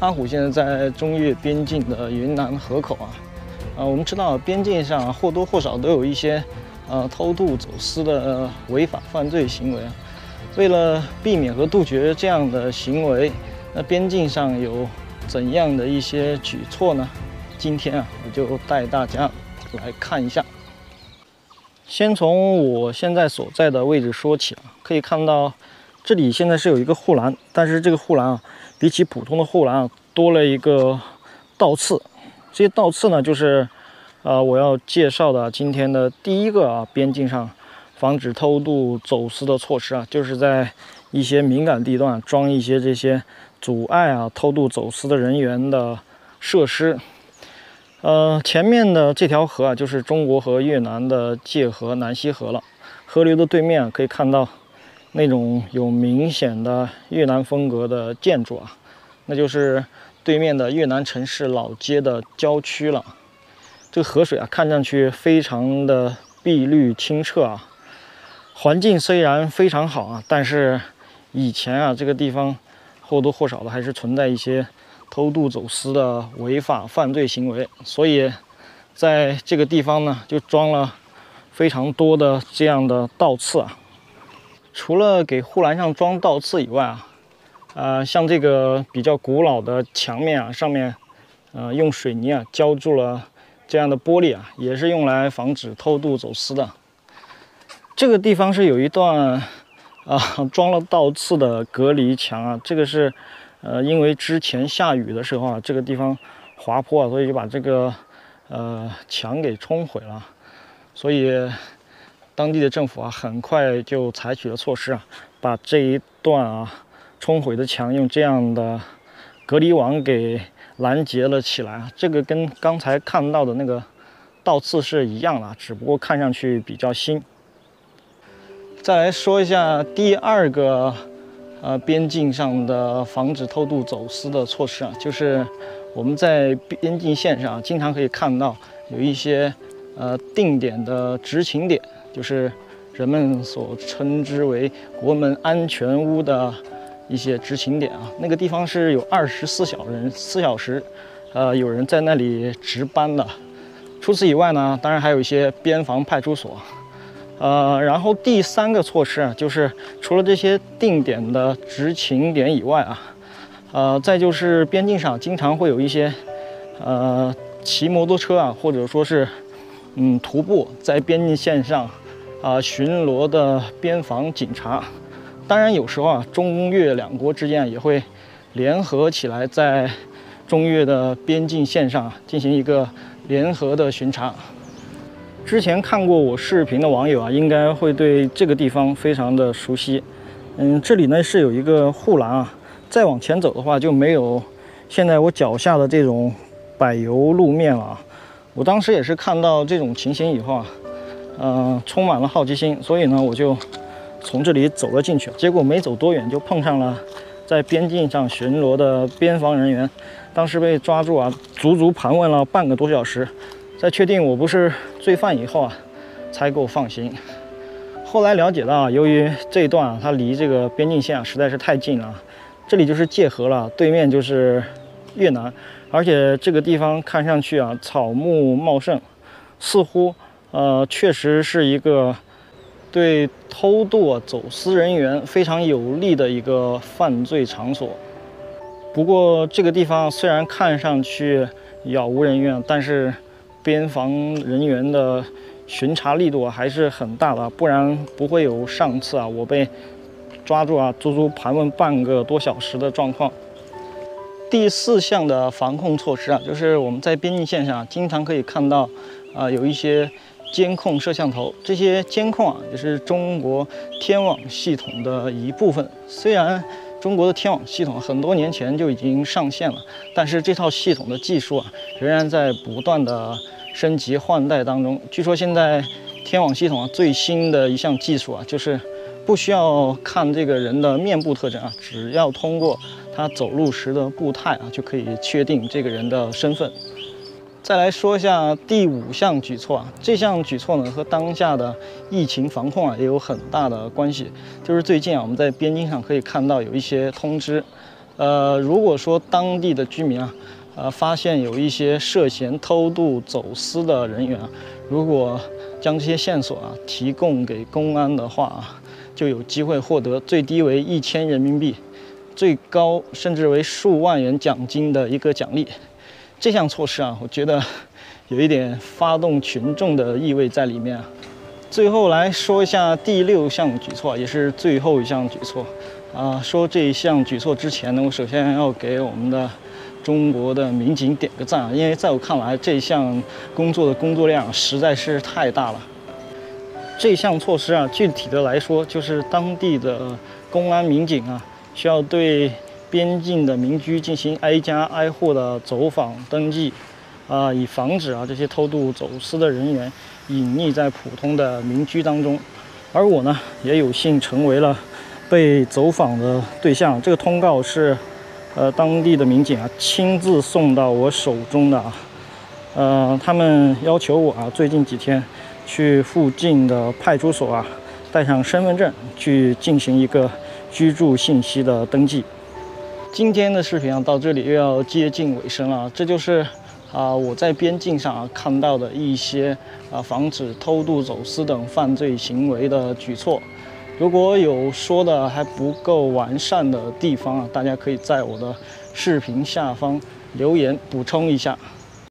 阿虎现在在中越边境的云南河口啊，呃，我们知道边境上或多或少都有一些呃偷渡走私的违法犯罪行为啊。为了避免和杜绝这样的行为，那边境上有怎样的一些举措呢？今天啊，我就带大家来看一下。先从我现在所在的位置说起啊，可以看到这里现在是有一个护栏，但是这个护栏啊。比起普通的护栏啊，多了一个倒刺。这些倒刺呢，就是呃我要介绍的今天的第一个啊，边境上防止偷渡走私的措施啊，就是在一些敏感地段装一些这些阻碍啊偷渡走私的人员的设施。呃，前面的这条河啊，就是中国和越南的界河南溪河了。河流的对面，可以看到。那种有明显的越南风格的建筑啊，那就是对面的越南城市老街的郊区了。这个河水啊，看上去非常的碧绿清澈啊。环境虽然非常好啊，但是以前啊，这个地方或多或少的还是存在一些偷渡走私的违法犯罪行为，所以在这个地方呢，就装了非常多的这样的倒刺啊。除了给护栏上装倒刺以外啊，呃，像这个比较古老的墙面啊，上面，呃，用水泥啊浇筑了这样的玻璃啊，也是用来防止偷渡走私的。这个地方是有一段啊装了倒刺的隔离墙啊，这个是呃因为之前下雨的时候啊，这个地方滑坡啊，所以就把这个呃墙给冲毁了，所以。当地的政府啊，很快就采取了措施啊，把这一段啊冲毁的墙用这样的隔离网给拦截了起来啊。这个跟刚才看到的那个倒刺是一样的，只不过看上去比较新。再来说一下第二个呃边境上的防止偷渡走私的措施啊，就是我们在边境线上经常可以看到有一些呃定点的执勤点。就是人们所称之为“国门安全屋”的一些执勤点啊，那个地方是有二十四小人四小时，呃，有人在那里值班的。除此以外呢，当然还有一些边防派出所，呃，然后第三个措施啊，就是除了这些定点的执勤点以外啊，呃，再就是边境上经常会有一些呃骑摩托车啊，或者说是嗯徒步在边境线上。啊，巡逻的边防警察，当然有时候啊，中越两国之间也会联合起来，在中越的边境线上进行一个联合的巡查。之前看过我视频的网友啊，应该会对这个地方非常的熟悉。嗯，这里呢是有一个护栏啊，再往前走的话就没有现在我脚下的这种柏油路面了啊。我当时也是看到这种情形以后啊。嗯，充满了好奇心，所以呢，我就从这里走了进去。结果没走多远，就碰上了在边境上巡逻的边防人员。当时被抓住啊，足足盘问了半个多小时，在确定我不是罪犯以后啊，才给我放行。后来了解到啊，由于这一段啊，它离这个边境线啊实在是太近了，这里就是界河了，对面就是越南，而且这个地方看上去啊，草木茂盛，似乎。呃，确实是一个对偷渡走私人员非常有利的一个犯罪场所。不过，这个地方虽然看上去杳无人烟，但是边防人员的巡查力度还是很大的，不然不会有上次啊我被抓住啊足足盘问半个多小时的状况。第四项的防控措施啊，就是我们在边境线上经常可以看到啊有一些。监控摄像头，这些监控啊，也是中国天网系统的一部分。虽然中国的天网系统很多年前就已经上线了，但是这套系统的技术啊，仍然在不断的升级换代当中。据说现在天网系统啊，最新的一项技术啊，就是不需要看这个人的面部特征啊，只要通过他走路时的步态啊，就可以确定这个人的身份。再来说一下第五项举措啊，这项举措呢和当下的疫情防控啊也有很大的关系。就是最近啊，我们在边境上可以看到有一些通知，呃，如果说当地的居民啊，呃，发现有一些涉嫌偷渡走私的人员啊，如果将这些线索啊提供给公安的话啊，就有机会获得最低为一千人民币，最高甚至为数万元奖金的一个奖励。这项措施啊，我觉得有一点发动群众的意味在里面啊。最后来说一下第六项举措，也是最后一项举措。啊，说这一项举措之前呢，我首先要给我们的中国的民警点个赞啊，因为在我看来，这项工作的工作量实在是太大了。这项措施啊，具体的来说，就是当地的公安民警啊，需要对边境的民居进行挨家挨户的走访登记，啊，以防止啊这些偷渡走私的人员隐匿在普通的民居当中。而我呢，也有幸成为了。被走访的对象，这个通告是，呃，当地的民警啊亲自送到我手中的啊，呃，他们要求我啊，最近几天去附近的派出所啊，带上身份证去进行一个居住信息的登记。今天的视频啊，到这里又要接近尾声了，这就是啊我在边境上啊看到的一些啊防止偷渡走私等犯罪行为的举措。如果有说的还不够完善的地方啊，大家可以在我的视频下方留言补充一下。